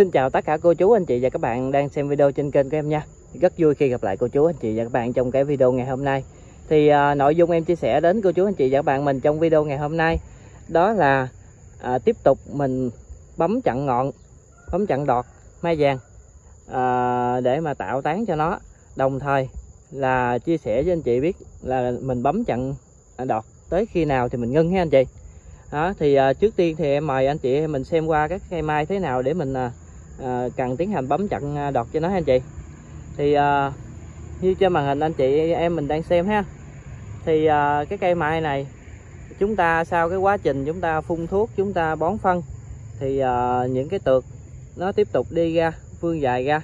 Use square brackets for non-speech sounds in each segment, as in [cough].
Xin chào tất cả cô chú anh chị và các bạn đang xem video trên kênh của em nha. Rất vui khi gặp lại cô chú anh chị và các bạn trong cái video ngày hôm nay. Thì à, nội dung em chia sẻ đến cô chú anh chị và các bạn mình trong video ngày hôm nay Đó là à, tiếp tục mình bấm chặn ngọn, bấm chặn đọt mai vàng à, Để mà tạo tán cho nó. Đồng thời là chia sẻ với anh chị biết là mình bấm chặn à, đọt tới khi nào thì mình ngưng ha anh chị. Đó thì à, trước tiên thì em mời anh chị mình xem qua các cây mai thế nào để mình à, à, cần tiến hành bấm chặn ờ, đọt cho nó anh chị. Thì à, như trên màn hình anh chị em mình đang xem ha. Thì à, cái cây mai này chúng ta sau cái quá trình chúng ta phun thuốc chúng ta bón phân thì à, những cái tược nó tiếp tục đi ra vươn dài ra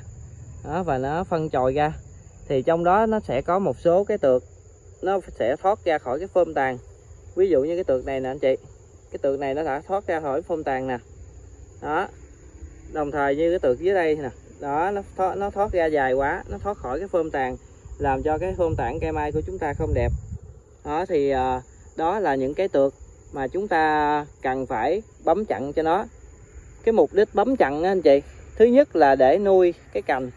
đó, và nó phân chồi ra. Thì trong đó nó sẽ có một số cái tược nó sẽ thoát ra khỏi cái phơm tàn ví dụ như cái tược này nè anh chị. Cái tược này nó đã thoát ra khỏi phơm tàn nè. Đó đồng thời như cái tược dưới đây nè. Đó nó thoát, nó thoát ra dài quá nó thoát khỏi cái phơm tàn làm cho cái phơm tàn cây mai của chúng ta không đẹp. Đó thì à, đó là những cái tược mà chúng ta cần phải bấm chặn cho nó. Cái mục đích bấm chặn đó anh chị thứ nhất là để nuôi cái cành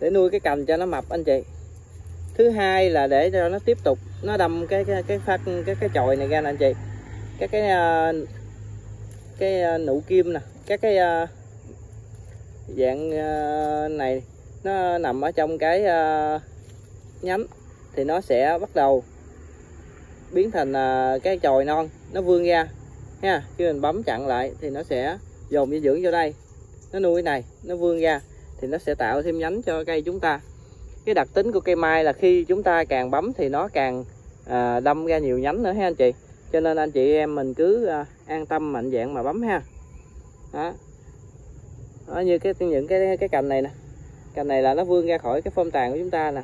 để nuôi cái cành cho nó mập anh chị. Thứ hai là để cho nó tiếp tục nó đâm cái cái cái phát cái cái chồi này ra nè anh chị. Các cái cái, ờ, cái ờ, nụ kim nè các cái dạng ờ, này nó nằm ở trong cái ờ, nhánh thì nó sẽ bắt đầu biến thành ờ, cái chồi non nó vươn ra ha khi mình bấm chặn lại thì nó sẽ dồn dinh dưỡng vô đây. Nó nuôi này nó vươn ra thì nó sẽ tạo thêm nhánh cho cây chúng ta. Cái đặc tính của cây mai là khi chúng ta càng bấm thì nó càng à, đâm ra nhiều nhánh nữa ha anh chị. Cho nên anh chị em mình cứ à, an tâm mạnh dạng mà bấm ha. Đó đó, như cái những cái cái cành này nè. Cành này là nó vươn ra khỏi cái phơm tàn của chúng ta nè.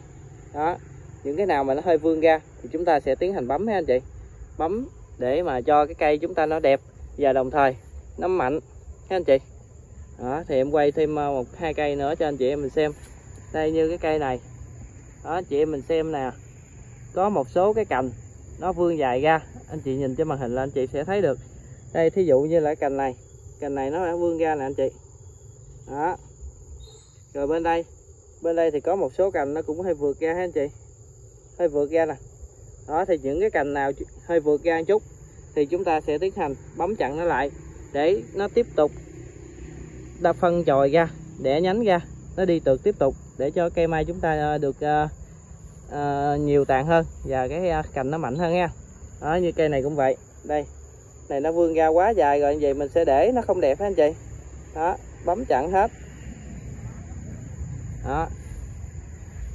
Đó, những cái nào mà nó hơi vươn ra thì chúng ta sẽ tiến hành bấm ha anh chị. Bấm để mà cho cái cây chúng ta nó đẹp và đồng thời nó mạnh. Ha anh chị. Đó, thì em quay thêm ờ, một, hai cây nữa cho anh chị em mình xem. Đây như cái cây này. Đó chị em mình xem nè. Có một số cái cành nó vươn dài ra. Anh chị nhìn trên màn hình là anh chị sẽ thấy được. Đây, thí dụ như là cành này. Cành này nó đã vươn ra nè anh chị đó. Rồi bên đây bên đây thì có một số cành nó cũng hơi vượt ra ha anh chị? Hơi vượt ra nè. Đó thì những cái cành nào hơi vượt ra một chút thì chúng ta sẽ tiến hành bấm chặn nó lại để nó tiếp tục đập phân chồi ra để nhánh ra. Nó đi tược tiếp tục để cho cây mai chúng ta ờ, được uh, uh, nhiều tàn hơn và cái uh, cành nó mạnh hơn nha. Đó như cây này cũng vậy. Đây này nó vươn ra quá dài rồi vậy mình sẽ để nó không đẹp hả anh chị? Đó bấm chặn hết. Đó.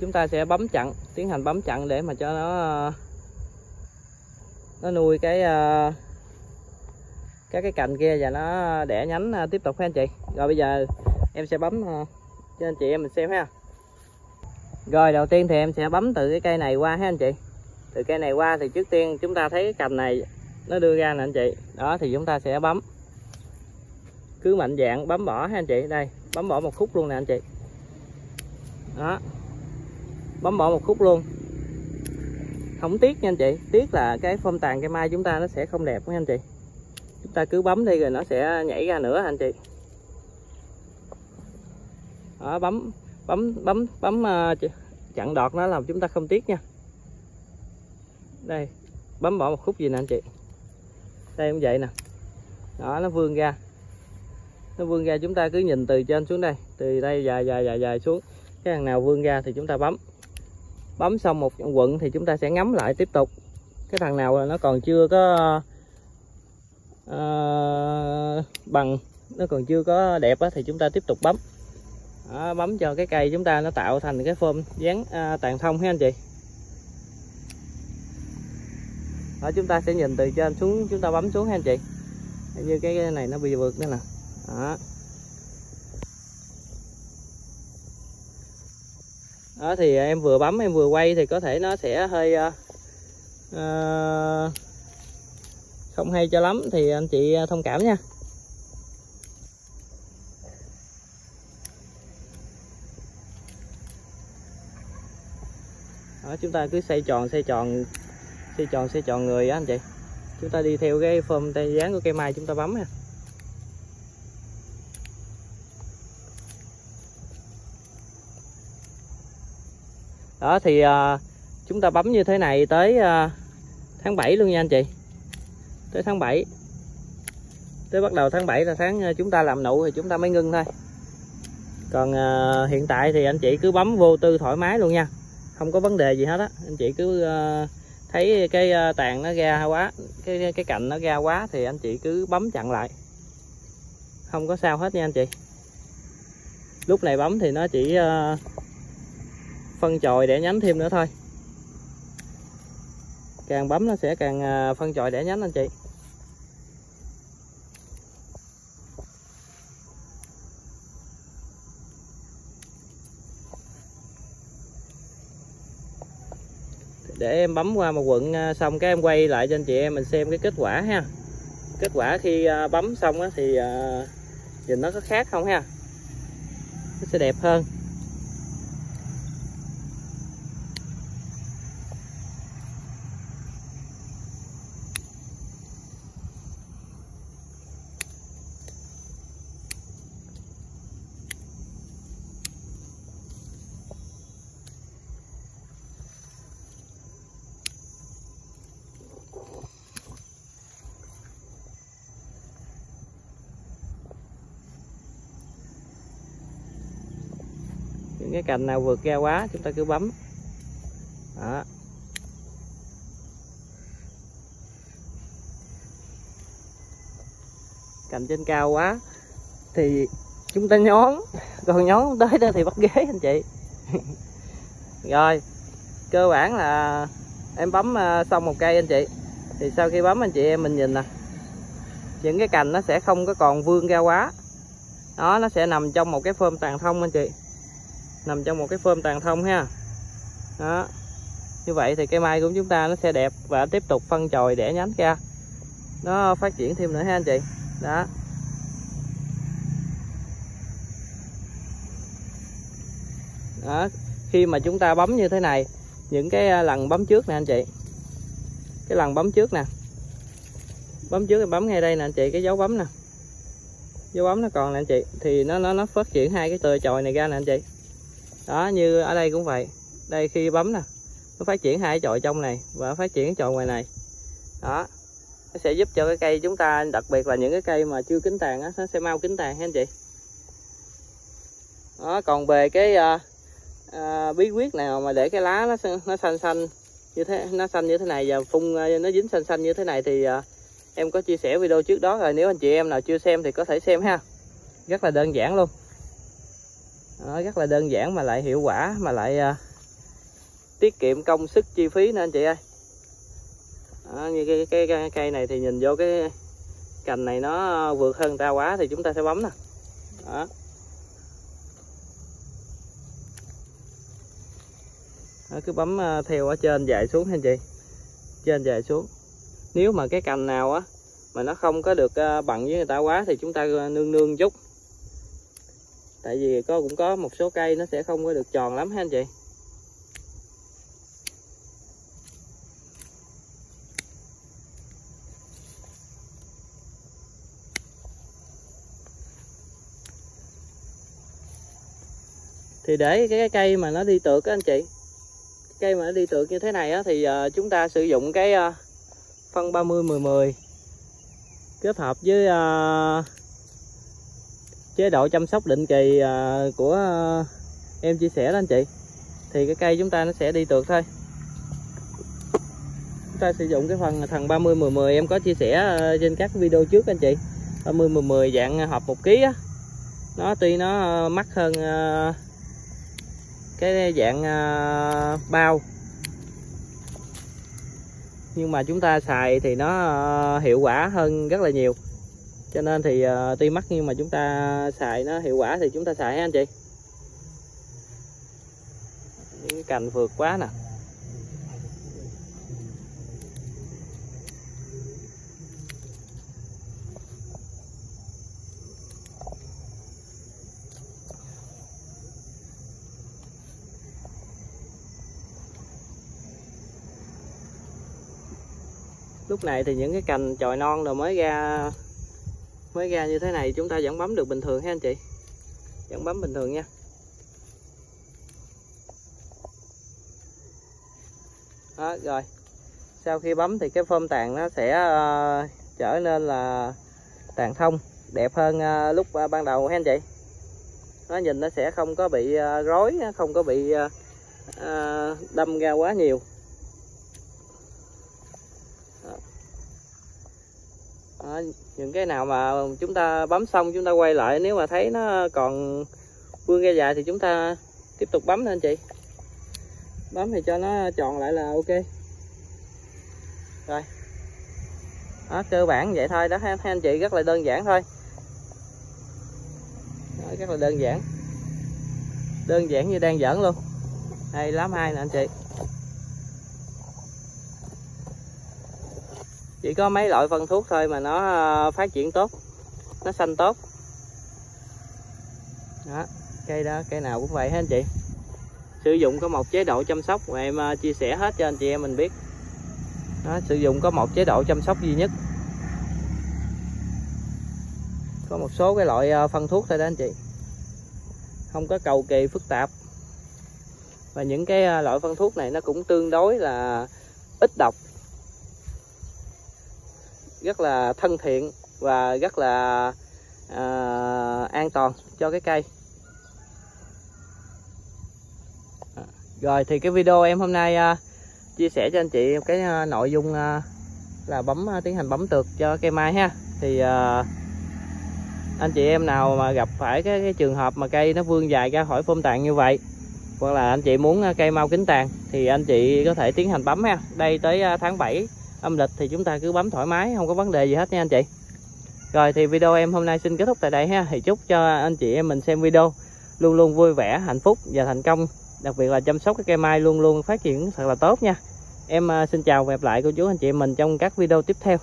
Chúng ta sẽ bấm chặn, tiến hành bấm chặn để mà cho nó nó nuôi cái ờ, các cái cành kia và nó đẻ nhánh ờ, tiếp tục ha anh chị. Rồi bây giờ em sẽ bấm ờ, cho anh chị em mình xem ha. Rồi đầu tiên thì em sẽ bấm từ cái cây này qua ha anh chị. Từ cây này qua thì trước tiên chúng ta thấy cái cành này nó đưa ra nè anh chị. Đó, thì chúng ta sẽ bấm cứ mạnh dạng bấm bỏ ha anh chị. Đây bấm bỏ một khúc luôn nè anh chị. Đó. Bấm bỏ một khúc luôn. Không tiếc nha anh chị. Tiếc là cái phong tàn cây mai chúng ta nó sẽ không đẹp nha anh chị. Chúng ta cứ bấm đi rồi nó sẽ nhảy ra nữa anh chị. Đó, bấm bấm bấm bấm uh, chặn đọt nó làm chúng ta không tiếc nha. Đây bấm bỏ một khúc gì nè anh chị. Đây cũng vậy nè. Đó nó vươn ra nó vươn ra chúng ta cứ nhìn từ trên xuống đây từ đây dài dài dài dài xuống. Cái thằng nào vươn ra thì chúng ta bấm. Bấm xong một quận thì chúng ta sẽ ngắm lại tiếp tục. Cái thằng nào là nó còn chưa có uh, bằng nó còn chưa có đẹp á, thì chúng ta tiếp tục bấm. Đó, bấm cho cái cây chúng ta nó tạo thành cái phơm dáng à, uh, tàn thông ha anh chị? Đó chúng ta sẽ nhìn từ trên xuống chúng ta bấm xuống ha anh chị. Như cái này nó bị vượt nữa nè đó. Đó thì em vừa bấm em vừa quay thì có thể nó sẽ hơi uh, không hay cho lắm. Thì anh chị ờ, thông cảm nha. Đó, chúng ta cứ xoay tròn xoay tròn xoay tròn xoay tròn người á anh chị. Chúng ta đi theo cái phơm tay dáng của cây mai chúng ta bấm ha. Đó thì uh, chúng ta bấm như thế này tới uh, tháng 7 luôn nha anh chị. Tới tháng 7 tới bắt đầu tháng 7 là tháng ờ, chúng ta làm nụ thì chúng ta mới ngưng thôi. Còn uh, hiện tại thì anh chị cứ bấm vô tư thoải mái luôn nha. Không có vấn đề gì hết á. Anh chị cứ uh, thấy cái uh, tàn nó ra quá cái cái cạnh nó ra quá thì anh chị cứ bấm chặn lại. Không có sao hết nha anh chị. Lúc này bấm thì nó chỉ uh, phân chồi để nhánh thêm nữa thôi. Càng bấm nó sẽ càng à, phân chồi để nhánh anh chị. Để em bấm qua một quận à, xong cái em quay lại cho anh chị em mình xem cái kết quả ha. Kết quả khi à, bấm xong thì nhìn nó có khác không ha? Nó sẽ đẹp hơn. Những cái cành nào vượt ra quá, chúng ta cứ bấm. Đó. Cành trên cao quá, thì chúng ta nhón. Còn nhón tới đó thì bắt ghế, anh chị. [laughs] Rồi, cơ bản là em bấm ờ, xong một cây anh chị. Thì sau khi bấm anh chị em, mình nhìn nè. Những cái cành nó sẽ không có còn vươn ra quá. Đó, nó sẽ nằm trong một cái phơm tàn thông anh chị nằm trong một cái phơm tàn thông ha. Đó. Như vậy thì cây mai của chúng ta nó sẽ đẹp và tiếp tục phân chồi để nhánh ra. Nó phát triển thêm nữa ha anh chị. Đó. Đó. Khi mà chúng ta bấm như thế này, những cái à, lần bấm trước nè anh chị. Cái lần bấm trước nè. Bấm trước thì bấm ngay đây nè anh chị, cái dấu bấm nè. Dấu bấm nó còn nè anh chị. Thì nó nó nó phát triển hai cái tơ chồi này ra nè anh chị đó như ở đây cũng vậy. Đây khi bấm nè nó phát triển hai chồi trong này và phát triển chồi ngoài này. Đó nó sẽ giúp cho cái cây chúng ta đặc biệt là những cái cây mà chưa kính tàn á nó sẽ mau kính tàn ha anh chị. Đó còn về cái à, à, bí quyết nào mà để cái lá nó nó xanh xanh như thế nó xanh như thế này và phun ờ, nó dính xanh xanh như thế này thì à, em có chia sẻ video trước đó rồi. Nếu anh chị em nào chưa xem thì có thể xem ha. Rất là đơn giản luôn đó, rất là đơn giản mà lại hiệu quả mà lại uh, tiết kiệm công sức chi phí nữa anh chị ơi. Đó, như cái, cái, cái cây này thì nhìn vô cái cành này nó vượt hơn ta quá thì chúng ta sẽ bấm nè. Đó. Đó, cứ bấm à, theo ở trên dài xuống anh chị. Trên dài xuống. Nếu mà cái cành nào á mà nó không có được à, bằng với người ta quá thì chúng ta nương nương chút tại vì có cũng có một số cây nó sẽ không có được tròn lắm ha anh chị. Thì để cái, cây mà nó đi tược á anh chị cây mà nó đi tược như thế này á thì uh, chúng ta sử dụng cái uh, phân 30 10 10 kết hợp với uh, chế độ chăm sóc định kỳ à, của à, em chia sẻ đó anh chị. Thì cái cây chúng ta nó sẽ đi tược thôi. Chúng ta sử dụng cái phần thằng 30 10 10 em có chia sẻ à, trên các video trước anh chị. 30 10 10 dạng hộp 1 kg á. Nó tuy nó à, mắc hơn à, cái dạng à, bao. Nhưng mà chúng ta xài thì nó hiệu quả hơn rất là nhiều cho nên thì uh, tuy mắc nhưng mà chúng ta xài nó hiệu quả thì chúng ta xài ha anh chị? Những cành vượt quá nè. Lúc này thì những cái cành chồi non rồi mới ra mới ra như thế này chúng ta vẫn bấm được bình thường ha anh chị? Vẫn bấm bình thường nha. Đó rồi. Sau khi bấm thì cái phơm tàn nó sẽ uh, trở nên là tàn thông đẹp hơn uh, lúc uh, ban đầu ha anh chị. Nó nhìn nó sẽ không có bị uh, rối không có bị uh, uh, đâm ra quá nhiều. Đó, những cái nào mà chúng ta bấm xong chúng ta quay lại nếu mà thấy nó còn vươn ra dài dạ thì chúng ta tiếp tục bấm lên chị. Bấm thì cho nó tròn lại là ok. Rồi. Đó, cơ bản vậy thôi. Đó thấy anh chị rất là đơn giản thôi. Đó, rất là đơn giản. Đơn giản như đang giỡn luôn. Hay lắm hay nè anh chị. Chỉ có mấy loại phân thuốc thôi mà nó ờ, phát triển tốt. Nó xanh tốt. Đó cây đó cây nào cũng vậy hết anh chị. Sử dụng có một chế độ chăm sóc mà em ờ, chia sẻ hết cho anh chị em mình biết. Đó, sử dụng có một chế độ chăm sóc duy nhất. Có một số cái loại ờ, phân thuốc thôi đó anh chị. Không có cầu kỳ phức tạp. Và những cái loại phân thuốc này nó cũng tương đối là ít độc rất là thân thiện và rất là à, an toàn cho cái cây. À, rồi thì cái video em hôm nay à, chia sẻ cho anh chị cái à, nội dung à, là bấm à, tiến hành bấm tược cho cây mai ha. Thì à, anh chị em nào mà gặp phải cái, cái trường hợp mà cây nó vươn dài ra khỏi phôm tàn như vậy hoặc là anh chị muốn à, cây mau kính tàn thì anh chị có thể tiến hành bấm ha. Đây tới tháng 7 âm lịch thì chúng ta cứ bấm thoải mái, không có vấn đề gì hết nha anh chị. Rồi thì video em hôm nay xin kết thúc tại đây ha. Thì chúc cho anh chị em mình xem video luôn luôn vui vẻ, hạnh phúc và thành công. Đặc biệt là chăm sóc cái cây mai luôn luôn phát triển thật là tốt nha. Em à, xin chào và hẹn lại cô chú anh chị em mình trong các video tiếp theo.